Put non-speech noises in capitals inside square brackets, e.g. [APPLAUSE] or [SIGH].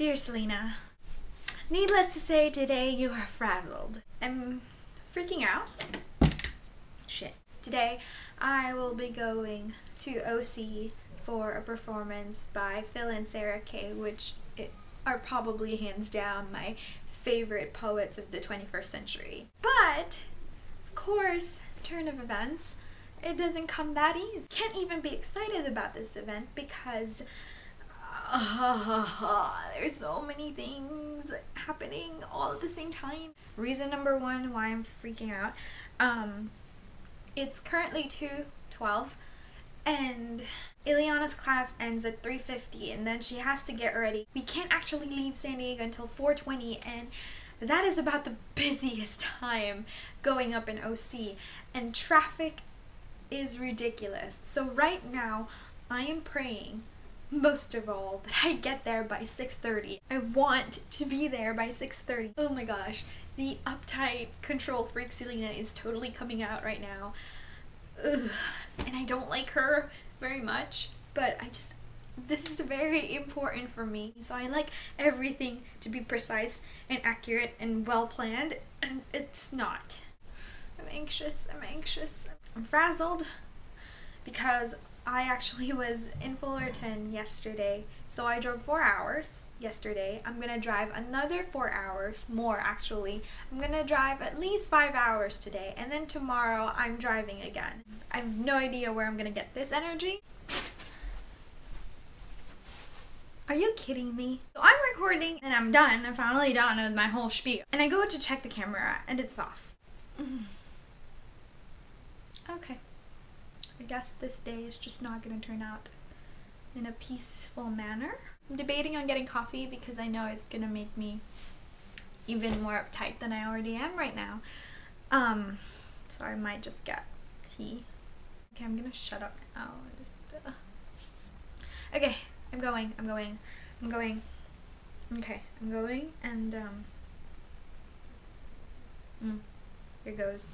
Dear Celina, needless to say, today you are frazzled. I'm freaking out. Shit. Today I will be going to OC for a performance by Phil and Sarah Kay, which are probably hands down my favorite poets of the 21st century. But, of course, turn of events, it doesn't come that easy. Can't even be excited about this event because uh, [LAUGHS] there's so many things happening all at the same time. Reason number one why I'm freaking out. Um, it's currently 2:12 and Ileana's class ends at 3:50 and then she has to get ready. We can't actually leave San Diego until 4:20 and that is about the busiest [LAUGHS] time going up in OC and traffic is ridiculous. So right now I am praying most of all that I get there by 6:30. I want to be there by 6:30. Oh my gosh, the uptight control freak Celina is totally coming out right now. Ugh. And I don't like her very much, but I just this is very important for me. So I like everything to be precise and accurate and well planned, and it's not. I'm anxious, I'm anxious, I'm frazzled because I actually [LAUGHS] was in Fullerton yesterday. So I drove four hours yesterday. I'm gonna drive another four hours, more actually. I'm gonna drive at least five hours today, and then tomorrow I'm driving again. I have no idea where I'm gonna get this energy. Are you kidding me? So I'm recording and I'm done. I'm finally done with my whole spiel. And I go to check the camera and it's off. [LAUGHS] okay. I guess this day is just not going to turn out in a peaceful manner. I'm debating on getting coffee because I know it's going to make me even more uptight than I already am right now. Um, so I might just get tea. Okay, I'm gonna shut up now. Just, uh. Okay, I'm going, I'm going, I'm going. Okay, I'm going and um, mm, here goes.